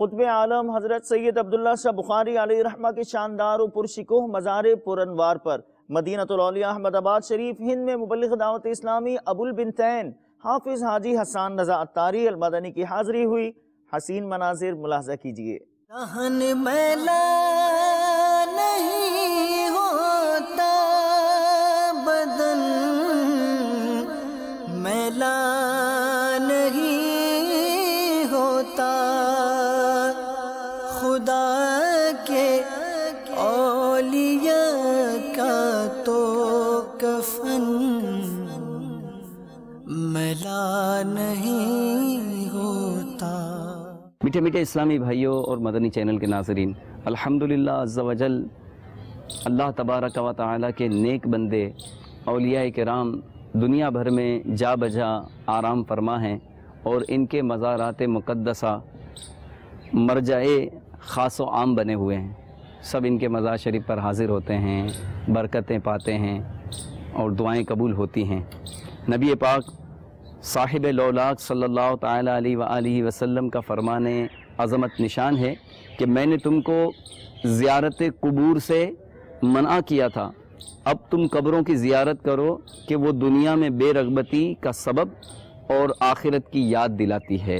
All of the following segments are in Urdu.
قطب عالم حضرت سید عبداللہ شاہ بخاری علیہ رحمہ کے شاندار و پرشکوہ مزار پرانوار پر۔ مدینہ الاولیاء احمد آباد شریف، ہند میں مبلغ دعوت اسلامی ابو البنتین، حافظ حاجی حسان نزا اتاری المدنی کی حاضری ہوئی۔ حسین مناظر ملاحظہ کیجیے۔ دہن میلا نہیں ہوتا بدن۔ میلا نہیں ہوتا کے اولیاء کا تو کفن میلا نہیں ہوتا۔ میٹھے میٹھے اسلامی بھائیوں اور مدنی چینل کے ناظرین، الحمدللہ عز و جل اللہ تبارک و تعالی کے نیک بندے، اولیاء کرام دنیا بھر میں جا بجا آرام فرما ہیں اور ان کے مزارات مقدسہ مرجع خاص و عام بنے ہوئے ہیں۔ سب ان کے مزار شریف پر حاضر ہوتے ہیں، برکتیں پاتے ہیں اور دعائیں قبول ہوتی ہیں۔ نبی پاک صاحب لولاک صلی اللہ تعالیٰ علیہ وآلہ وسلم کا فرمان عظمت نشان ہے کہ میں نے تم کو زیارت قبور سے منع کیا تھا۔ اب تم قبروں کی زیارت کرو کہ وہ دنیا میں بے رغبتی کا سبب اور آخرت کی یاد دلاتی ہے۔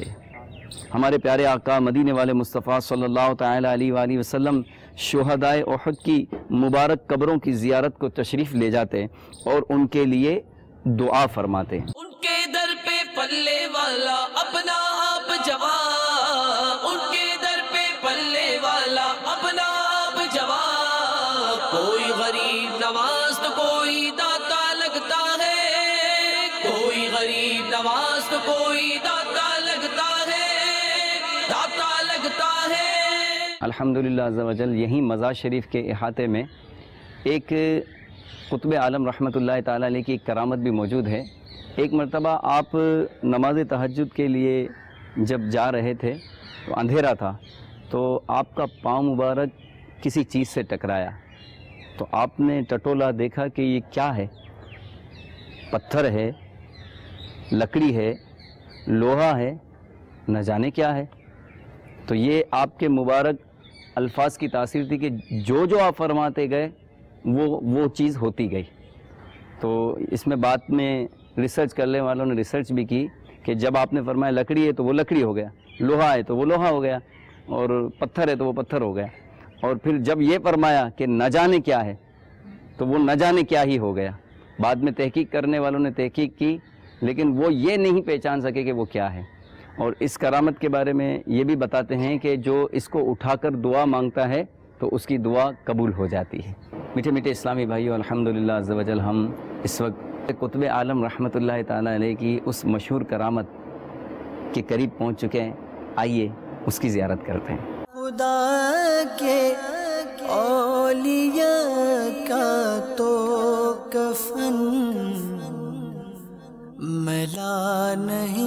ہمارے پیارے آقا مدینے والے مصطفیٰ صلی اللہ تعالیٰ علیہ وآلہ وسلم شہدائے احد کی مبارک قبروں کی زیارت کو تشریف لے جاتے اور ان کے لیے دعا فرماتے ہیں۔ ان کے در پہ پلے والا اپنا آپ جواب، ان کے در پہ پلے والا اپنا آپ جواب۔ کوئی غریب نواز تو کوئی داتا لگتا ہے، کوئی غریب نواز تو کوئی داتا الحمدللہ عز و جل یہیں مزار شریف کے احاطے میں ایک قطب عالم رحمۃ اللہ تعالیٰ علیہ کی ایک کرامت بھی موجود ہے۔ ایک مرتبہ آپ نماز تہجد کے لیے جب جا رہے تھے، تو اندھیرا تھا، تو آپ کا پاؤں مبارک کسی چیز سے ٹکرایا۔ تو آپ نے ٹٹولا دیکھا کہ یہ کیا ہے؟ پتھر ہے، لکڑی ہے، لوہا ہے، نہ جانے کیا ہے۔ تو یہ آپ کے مبارک الفاظ کی تاثیر تھی کہ جو جو آپ فرماتے گئے، وہ وہ چیز ہوتی گئی۔ تو اس میں بات میں ریسرچ کرنے والوں نے ریسرچ بھی کی کہ جب آپ نے فرمایا لکڑی ہے تو وہ لکڑی ہو گیا، لوہا ہے تو وہ لوہا ہو گیا، اور پتھر ہے تو وہ پتھر ہو گیا۔ اور پھر جب یہ فرمایا کہ نہ جانے کیا ہے، تو وہ نہ جانے کیا ہی ہو گیا۔ بعد میں تحقیق کرنے والوں نے تحقیق کی، لیکن وہ یہ نہیں پہچان سکے کہ وہ کیا ہے۔ اور اس کرامت کے بارے میں یہ بھی بتاتے ہیں کہ جو اس کو اٹھا کر دعا مانگتا ہے تو اس کی دعا قبول ہو جاتی ہے۔ میٹھے میٹھے اسلامی بھائیو، الحمدللہ عزوجل ہم اس وقت قطب عالم رحمۃ اللہ تعالیٰ علیہ کی اس مشہور کرامت کے قریب پہنچ چکے ہیں۔ آئیے اس کی زیارت کرتے ہیں۔ خدا کے اولیاء کا تو کفن، ملا نہیں